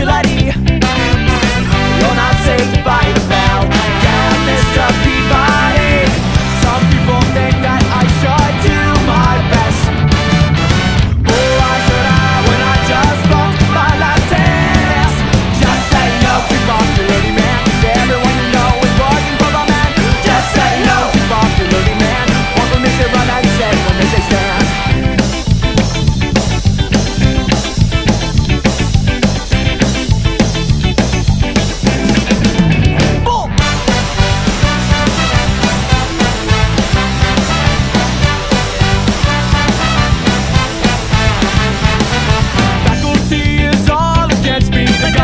You're not saved by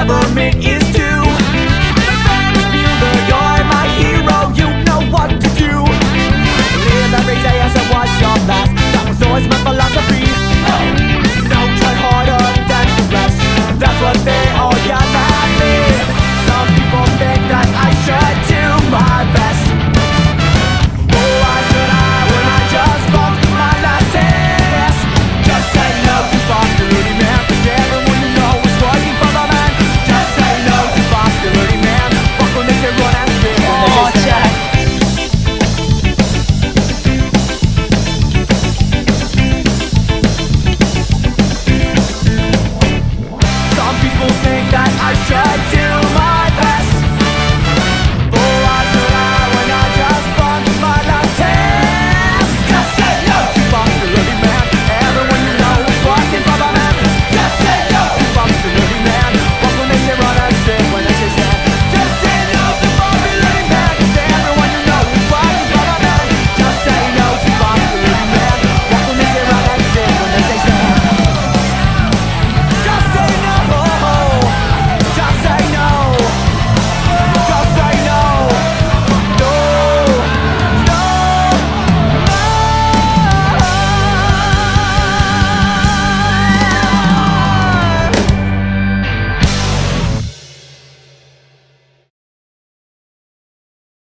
never make